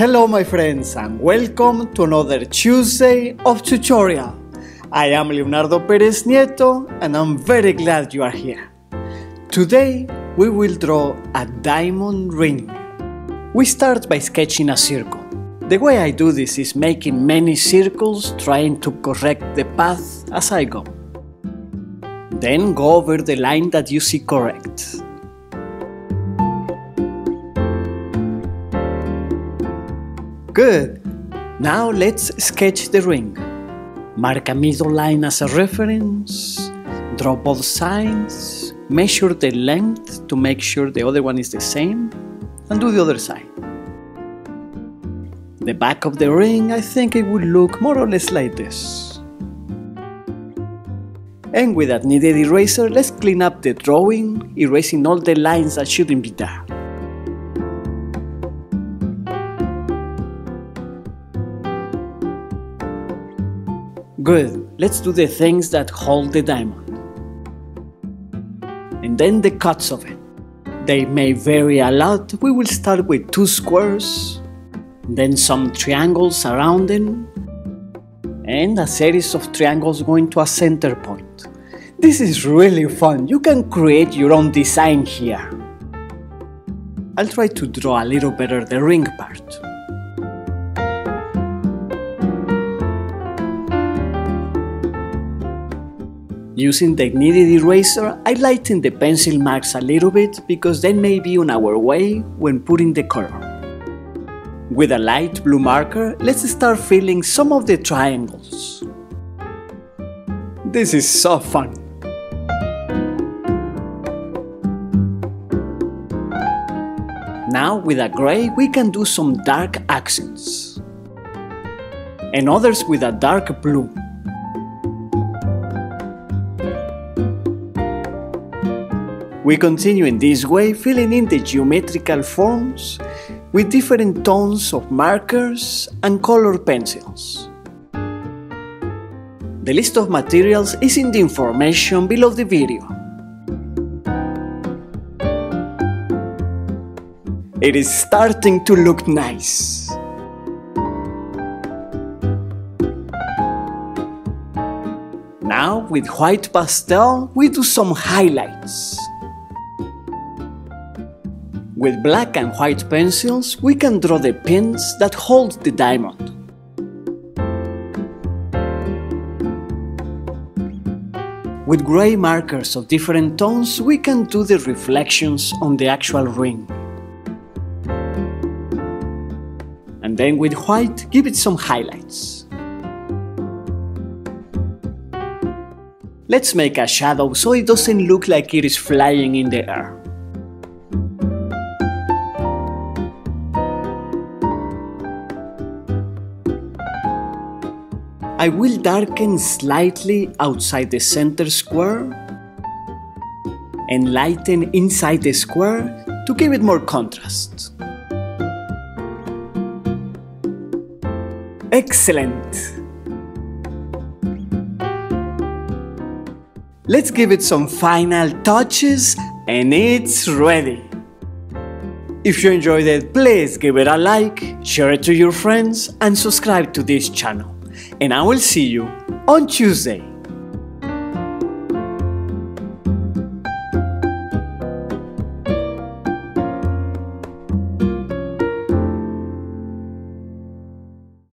Hello my friends and welcome to another Tuesday of tutorial. I am Leonardo Pereznieto and I'm very glad you are here. Today we will draw a diamond ring. We start by sketching a circle. The way I do this is making many circles trying to correct the path as I go. Then go over the line that you see correct. Good. Now let's sketch the ring. Mark a middle line as a reference, draw both sides, measure the length to make sure the other one is the same, and do the other side. The back of the ring, I think it would look more or less like this. And with that kneaded eraser, let's clean up the drawing, erasing all the lines that shouldn't be there. Good, let's do the things that hold the diamond. And then the cuts of it. They may vary a lot. We will start with two squares, then some triangles around them, and a series of triangles going to a center point. This is really fun. You can create your own design here. I'll try to draw a little better the ring part. Using the kneaded eraser, I lighten the pencil marks a little bit because they may be on our way when putting the color. With a light blue marker, let's start filling some of the triangles. This is so fun! Now with a gray we can do some dark accents. And others with a dark blue. We continue in this way filling in the geometrical forms with different tones of markers and color pencils. The list of materials is in the information below the video. It is starting to look nice. Now with white pastel we do some highlights. With black and white pencils, we can draw the pins that hold the diamond. With grey markers of different tones, we can do the reflections on the actual ring. And then with white, give it some highlights. Let's make a shadow so it doesn't look like it is flying in the air. I will darken slightly outside the center square and lighten inside the square to give it more contrast. Excellent! Let's give it some final touches and it's ready! If you enjoyed it, please give it a like, share it to your friends and subscribe to this channel and I will see you on Tuesday.